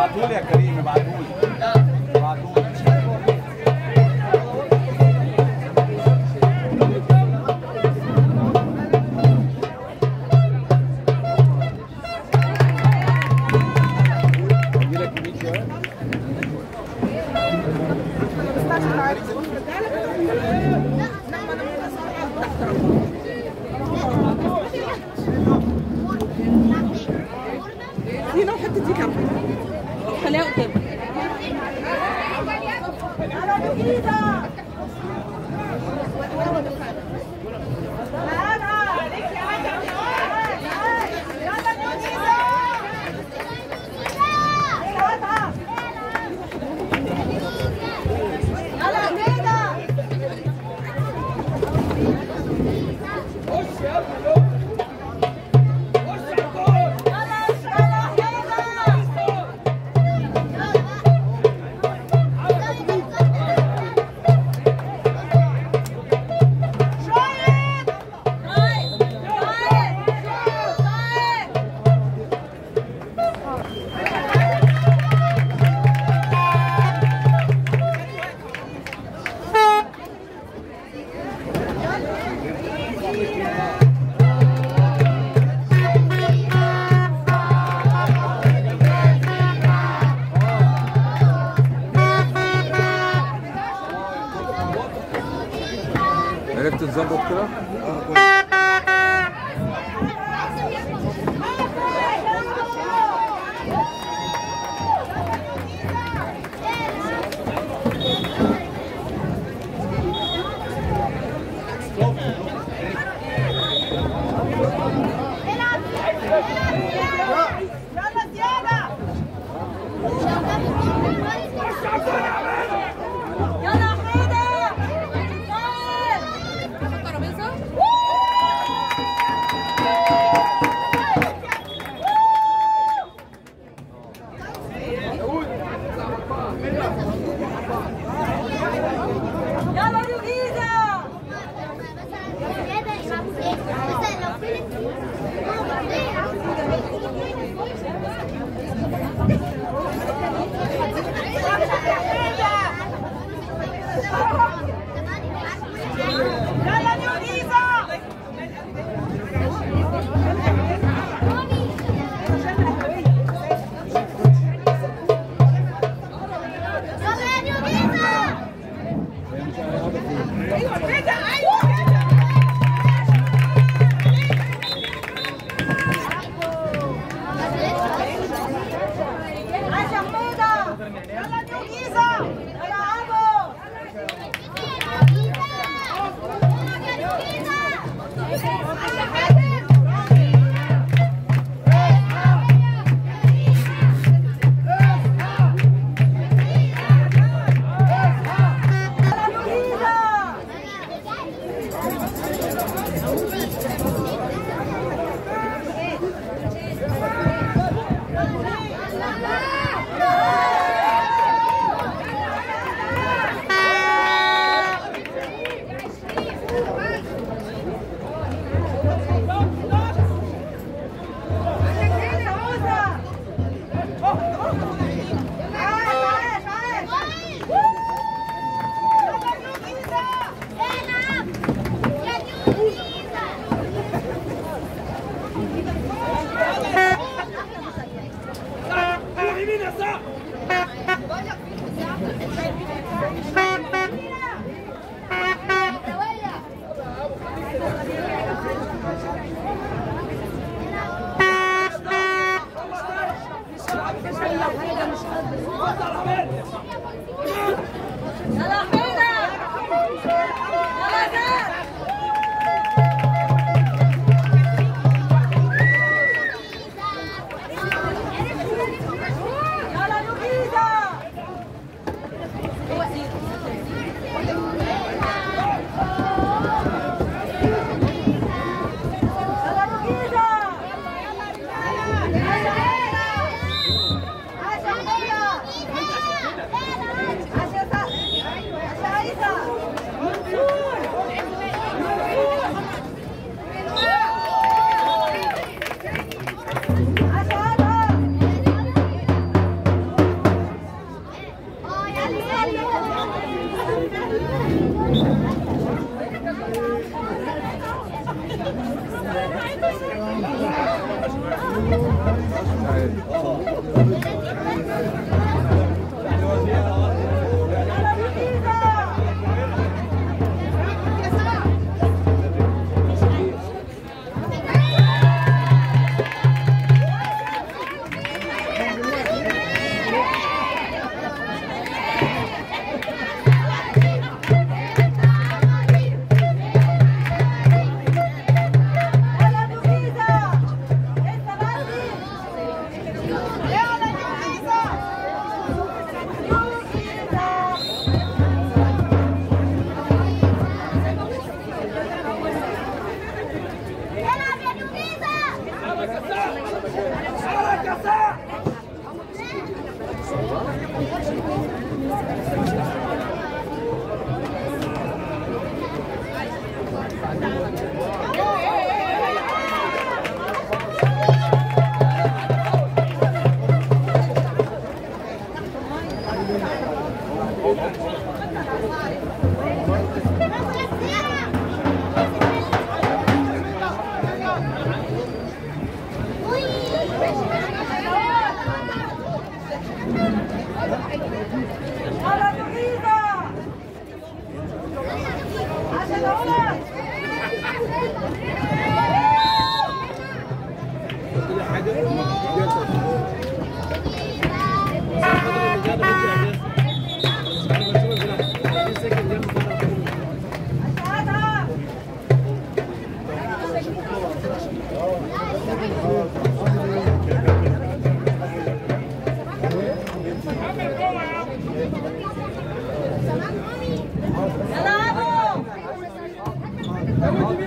bagulho é crime, bagulho. Good. 哎呦我这咋哎呦 يلا احمد Vamos,